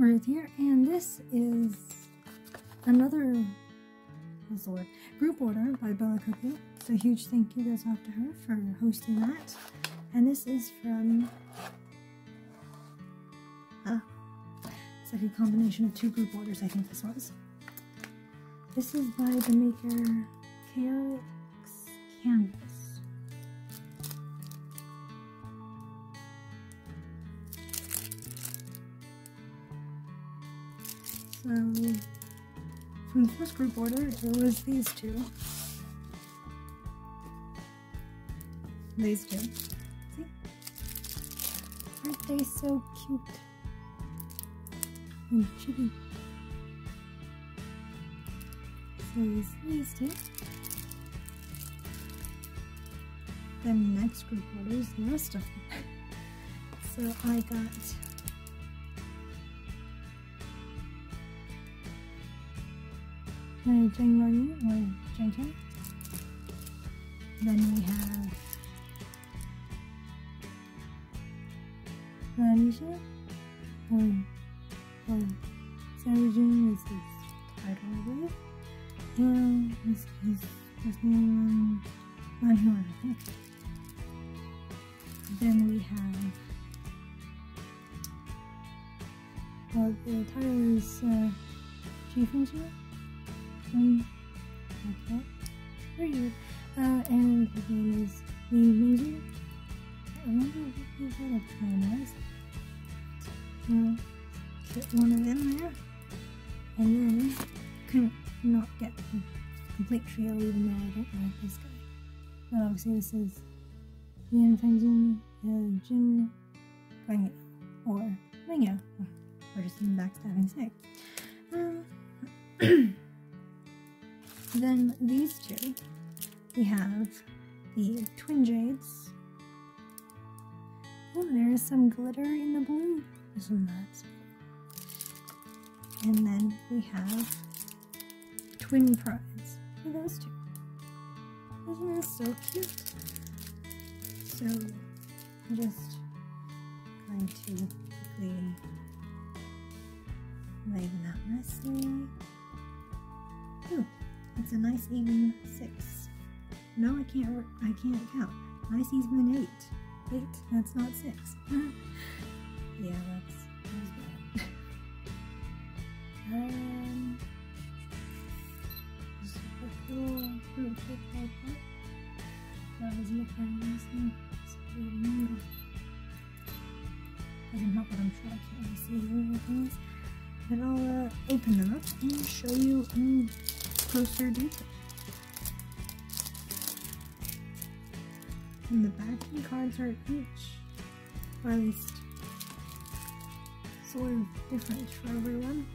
Ruth here, and this is another what's the word? group order by Billacookie. So huge thank you goes off to her for hosting that. And this is from uh, it's like a combination of two group orders, I think this was. This is by the maker Chaotix Canvas. So, from the first group order, it was these two. These two. See? Aren't they so cute? And chibi. So these, these two. Then the next group order is the rest of them. so I got Yu or Chang. Then we have Ranisha or, or Sarajin is his title, I believe. And his, his, his name, Manhua, I think. Then we have, well, the title is uh, Chifeng-Zun. Um, okay. Weird. Uh, and his name is Nie Mingjue. I remember what his other name was. Uh, get one of them there. And then, couldn't not get the complete trio even though I don't like this guy. But obviously this is Lianfang-Zun, uh, Jin Guangyao, or Guangyao, or just in backstabbing sake. Um, Then these two, we have the Twin Jades. Oh, there is some glitter in the blue. Isn't that And then we have Twin Prides for those two. Isn't that so cute? So, I'm just going to quickly lay them out nicely. Ooh. It's a nice even six. No, I can't. I can't count. Nice even eight. Eight. That's not six. yeah, that's bad. um, little little quick little part. That was looking nicely. Doesn't help that I'm sure I can't really see the things. But I'll uh, open them up and show you in closer detail. And the backing cards are each, or at least sort of different for everyone.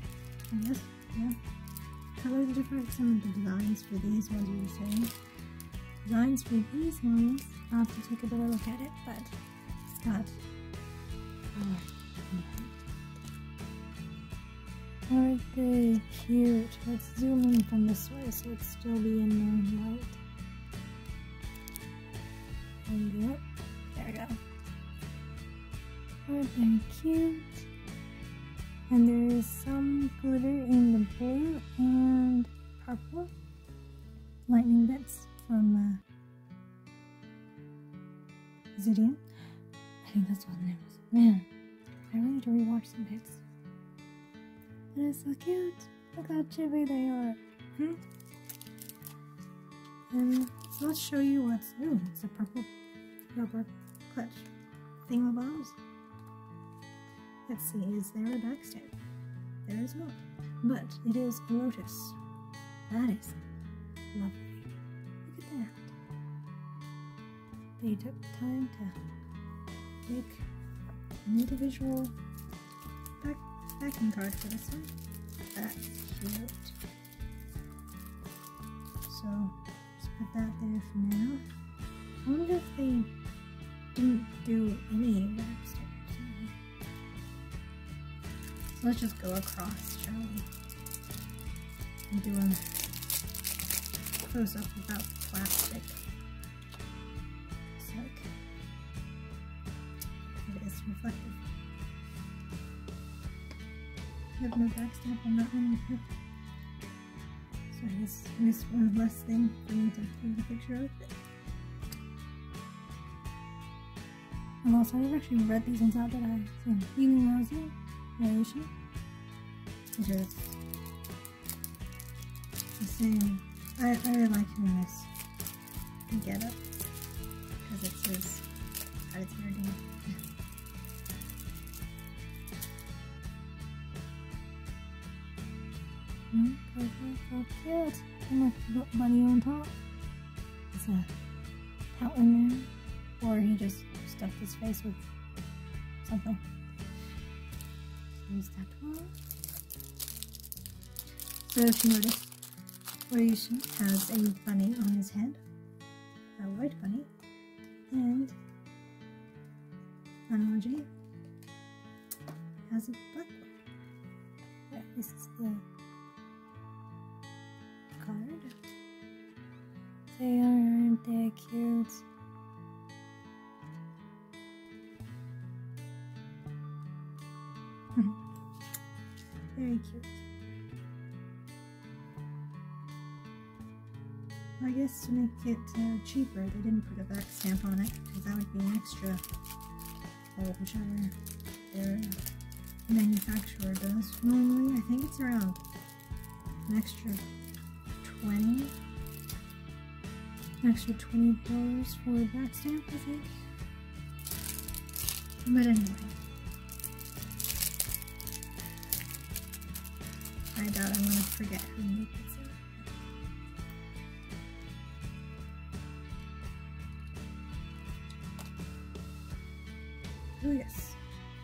I guess, yeah. Colors different, some of the designs for these ones are the same. Designs for these ones, I'll have to take a better look at it, but it's got uh, Aren't they cute? Let's zoom in from this way so it's still be in the light. There we go. Aren't they cute? And there is some glitter in the blue and purple. Lightning bits from uh, Zidian. I think that's what the name is. Man, I really need to rewatch some bits. They're so cute. Look how chibi they are. Hmm? And let's show you what's. new. it's a purple rubber clutch thingamabobs. Let's see, is there a backstab? There is not. But it is a lotus. That is lovely. Look at that. They took time to make an individual Backing card for this one. That's cute. So, just put that there for now. I wonder if they didn't do any backstories. So let's just go across, shall we? And do a close up without plastic. It's like it is reflective. I have no back stamp on that one. So I guess this one less thing for me to take a picture of. And also, I've actually read these ones out that I so Healing Rosie, Narration, which is the same. I, I really like him in this get up because it's his how it's your. Okay, so cute. And look, bunny on top. It's a fountain there. Or he just stuffed his face with something. Use that one. So if you notice, Horatio has a bunny on his head, a white bunny, and Anwaji has a black one. This is the They aren't they cute? Very cute. I guess to make it uh, cheaper, they didn't put a back stamp on it because that would be an extra, or whichever their manufacturer does. Normally, I think it's around an extra 20 extra $20 for a back stamp, I think. But anyway. I doubt I'm gonna forget who made this. Oh yes,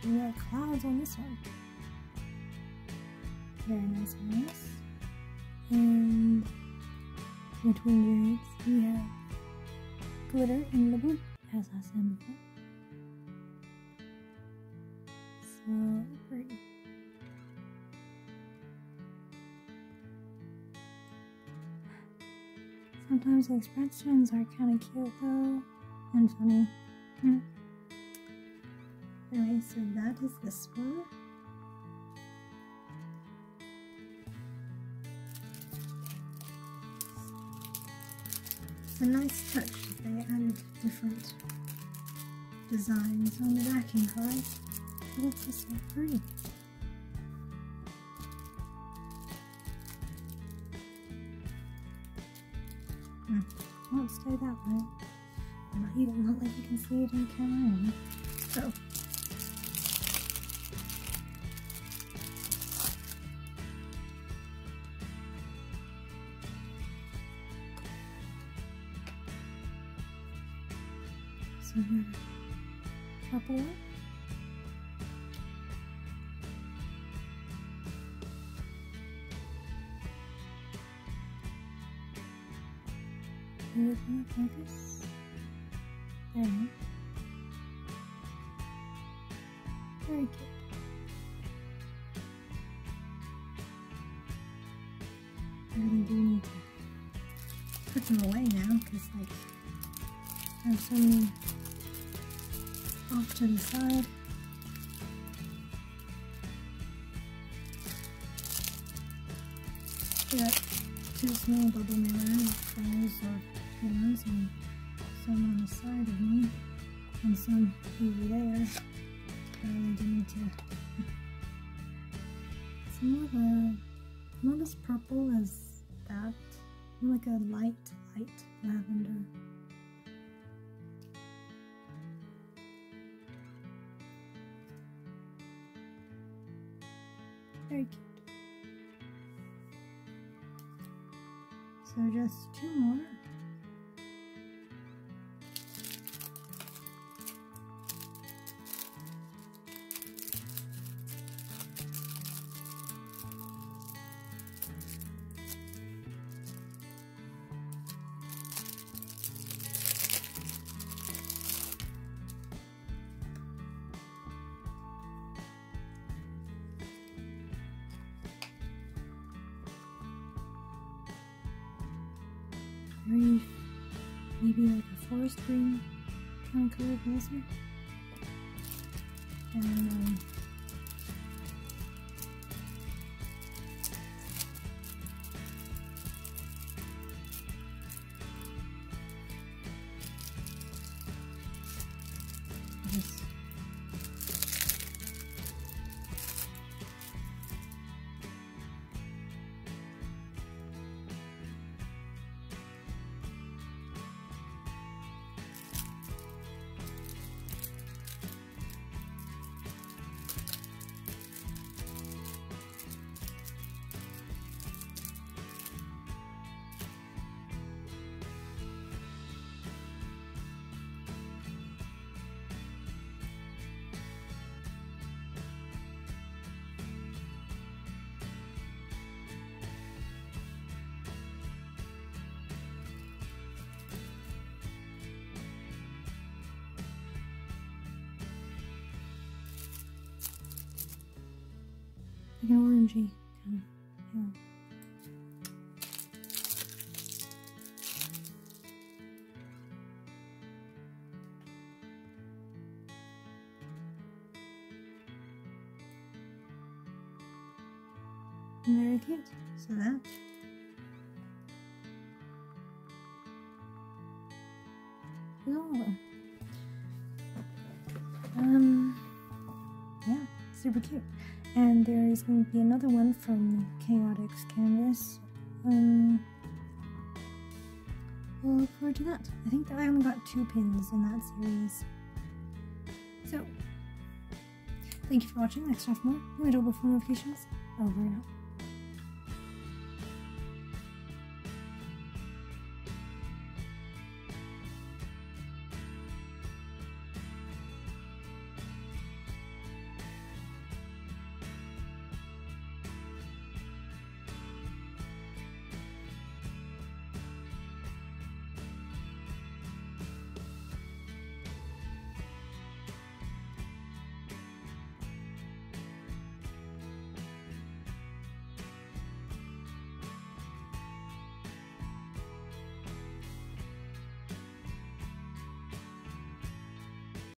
we got clouds on this one. Very nice nice. And between jades, we have glitter in the boot, as I said before. So pretty. Sometimes the expressions are kind of cute though, and funny. Hmm. Anyway, so that is this one. It's a nice touch that they added different designs on the backing card. But it's so pretty. Hmm, won't stay that way. Not even not like you can see it in camera. Mm-hmm. So here, purple one. Are you gonna focus? There Very good. I really do need to put them away now because like I have so many off to the side. Got two small bubble mirrors, and some on the side of me, and some over there. I do need to. More of a, not as purple as that, more like a light, light lavender. Very cute. So just two more. Maybe like a forest green kind of color blazer. And um, orangey. Very cute. So that. Oh. Um, yeah, super cute. And there is going to be another one from Chaotix Canvas. Um, we'll look forward to that. I think that I only got two pins in that series. So, thank you for watching. Next time more. Let me know before notifications. Over and out.